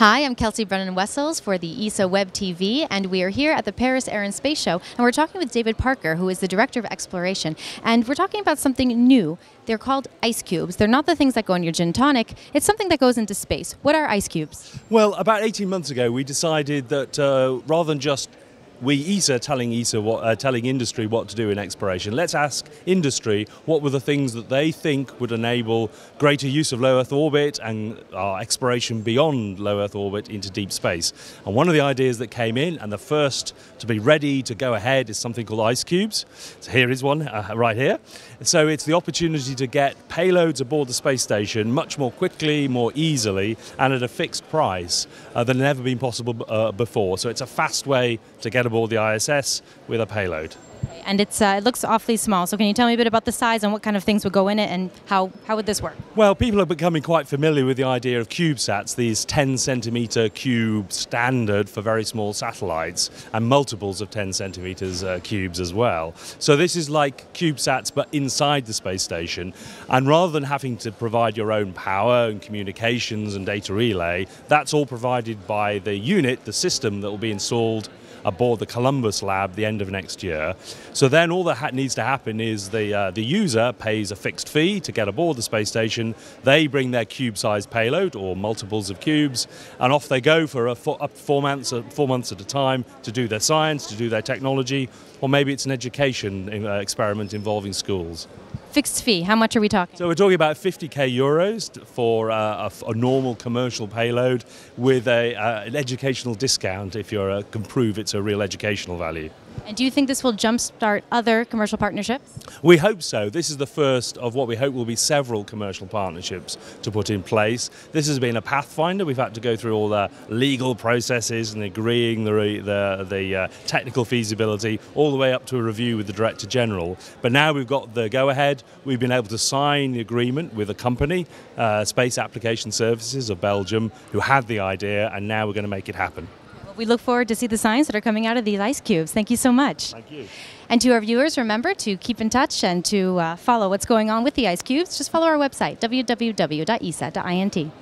Hi, I'm Kelsey Brennan Wessels for the ESA Web TV, and we are here at the Paris Air and Space Show, and we're talking with David Parker, who is the Director of Exploration, and we're talking about something new. They're called ice cubes. They're not the things that go in your gin tonic, it's something that goes into space. What are ice cubes? Well, about 18 months ago, we decided that uh, rather than just we ESA telling ESA what, uh, telling industry what to do in exploration. Let's ask industry what were the things that they think would enable greater use of low Earth orbit and our exploration beyond low Earth orbit into deep space. And one of the ideas that came in, and the first to be ready to go ahead, is something called ice cubes. So here is one uh, right here. So it's the opportunity to get payloads aboard the space station much more quickly, more easily, and at a fixed price uh, than had ever been possible uh, before. So it's a fast way to get aboard the ISS with a payload. And it's uh, it looks awfully small. So can you tell me a bit about the size and what kind of things would go in it and how, how would this work? Well, people are becoming quite familiar with the idea of CubeSats, these 10 centimeter cube standard for very small satellites, and multiples of 10 centimeters uh, cubes as well. So this is like CubeSats but inside the space station. And rather than having to provide your own power and communications and data relay, that's all provided by the unit, the system that will be installed aboard the Columbus lab the end of next year. So then all that needs to happen is the, uh, the user pays a fixed fee to get aboard the space station. They bring their cube-sized payload or multiples of cubes, and off they go for a four, up four months, uh, four months at a time to do their science, to do their technology, or maybe it's an education uh, experiment involving schools. Fixed fee, how much are we talking? So we're talking about 50k euros for uh, a, a, normal commercial payload with a, uh, an educational discount if you can prove it's a real educational value. And do you think this will jumpstart other commercial partnerships? We hope so. This is the first of what we hope will be several commercial partnerships to put in place. This has been a pathfinder. We've had to go through all the legal processes and agreeing the, the, the uh, technical feasibility, all the way up to a review with the Director General. But now we've got the go ahead. We've been able to sign the agreement with a company, uh, Space Application Services of Belgium, who had the idea, and now we're going to make it happen. We look forward to see the signs that are coming out of these ice cubes. Thank you so much. Thank you. And to our viewers, remember to keep in touch and to uh, follow what's going on with the ice cubes. Just follow our website, www.esa.int.